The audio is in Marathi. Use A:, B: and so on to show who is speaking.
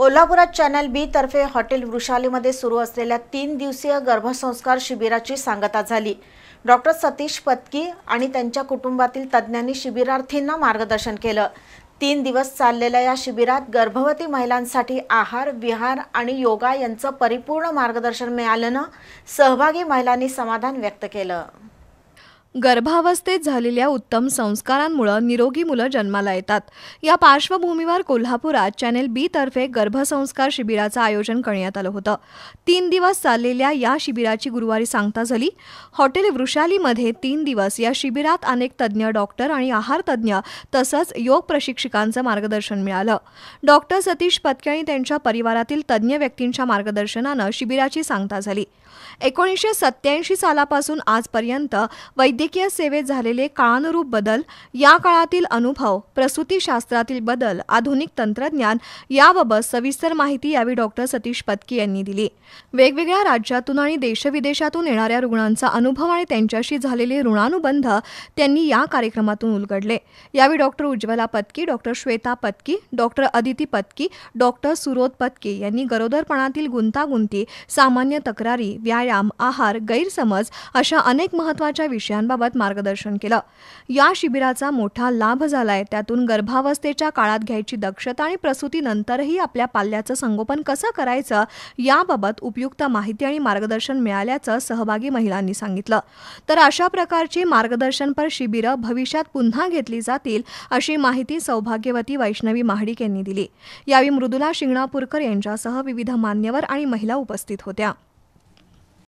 A: कोल्हापुरात चॅनल बी तर्फे हॉटेल वृषालीमध्ये सुरू असलेल्या तीन दिवसीय गर्भसंस्कार शिबिराची सांगता झाली. डॉक्टर सतीश पत्की आणि त्यांच्या कुटुंबातील तज्ज्ञांनी शिबिरार्थींना मार्गदर्शन केलं. तीन दिवस चाललेल्या या शिबिरात गर्भवती महिलांसाठी आहार विहार आणि योगा यांचं परिपूर्ण मार्गदर्शन मिळाल्यानं सहभागी महिलांनी समाधान व्यक्त केलं.
B: गर्भावस्थेत झालेल्या उत्तम संस्कारांमुळं निरोगी मुलं जन्माला येतात. या पार्श्वभूमीवर कोल्हापुरात चॅनेल बी तर्फे गर्भसंस्कार शिबिराचं आयोजन करण्यात आलं होतं. तीन दिवस चाललेल्या या शिबिराची गुरुवारी सांगता झाली. हॉटेल वृषालीमध्ये तीन दिवस या शिबिरात अनेक तज्ज्ञ डॉक्टर आणि आहार तज्ज्ञ तसंच योग प्रशिक्षकांचं मार्गदर्शन मिळालं. डॉक्टर सतीश पत्के आणि त्यांच्या परिवारातील तज्ज्ञ व्यक्तींच्या मार्गदर्शनानं शिबिराची सांगता झाली. एकोणीसशे सत्याऐंशी सालापासून आजपर्यंत वैद्य वैद्यकीय सेवेत झालेले काळानुरूप बदल या काळातील अनुभव प्रसूतीशास्त्रातील बदल आधुनिक तंत्रज्ञान याबाबत सविस्तर माहिती यावेळी डॉक्टर सतीश पत्की यांनी दिली. वेगवेगळ्या राज्यातून आणि देशविदेशातून येणाऱ्या रुग्णांचा अनुभव आणि त्यांच्याशी झालेले ऋणानुबंध त्यांनी या कार्यक्रमातून उलगडले. यावेळी doctor Ujjwala Patki doctor Shweta Patki doctor Aditi Patki doctor Surodh Patki यांनी गरोदरपणातील गुंतागुंती सामान्य तक्रारी व्यायाम आहार गैरसमज अशा अनेक महत्त्वाच्या विषयांबाबत मार्गदर्शन केलं. या शिबिराचा मोठा लाभ झालाय. त्यातून गर्भावस्थेच्या काळात घ्यायची दक्षता आणि प्रसूतीनंतरही आपल्या पाल्याचं संगोपन कसं करायचं याबाबत उपयुक्त माहिती आणि मार्गदर्शन मिळाल्याचं सहभागी महिलांनी सांगितलं. तर अशा प्रकारची मार्गदर्शनपर शिबिरं भविष्यात पुन्हा घेतली जातील अशी माहिती सौभाग्यवती वैष्णवी महाडिक यांनी दिली. यावेळी मृदुला शिंगणापूरकर यांच्यासह विविध मान्यवर आणि महिला उपस्थित होत्या.